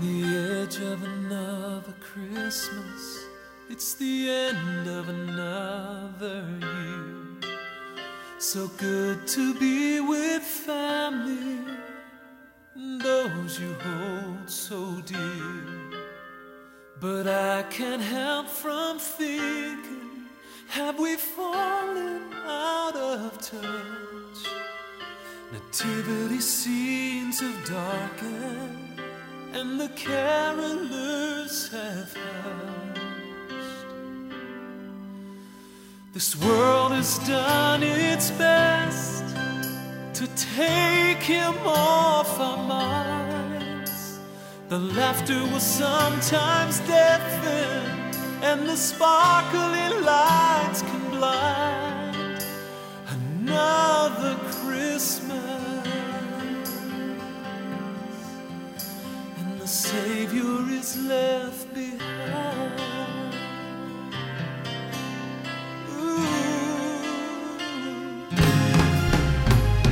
the edge of another Christmas. It's the end of another year. So good to be with family, and those you hold so dear. But I can't help from thinking, have we fallen out of touch? Nativity scenes have darkened, and the carolers have hushed. This world has done its best to take him off our minds. The laughter will sometimes deafen, and the sparkling lights Savior is left behind. Ooh.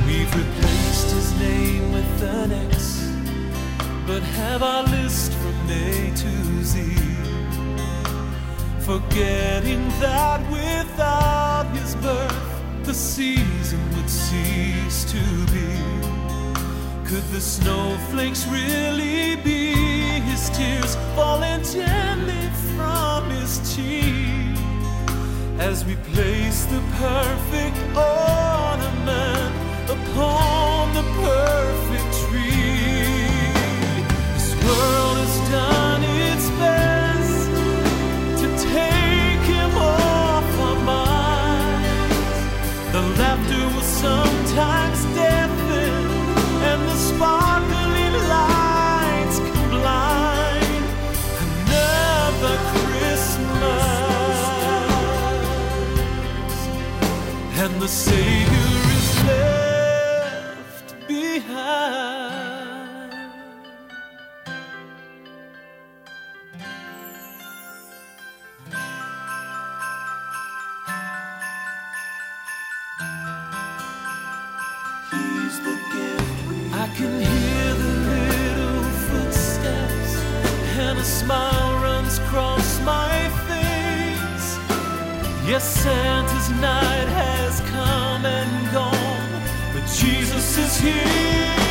We've replaced his name with an X, but have our list from A to Z. Forgetting that the snowflakes really be his tears falling gently from his cheek? as we place the perfect ornament upon the perfect the Savior is left behind. He's the gift I can hear Yes, Santa's night has come and gone, but Jesus is here.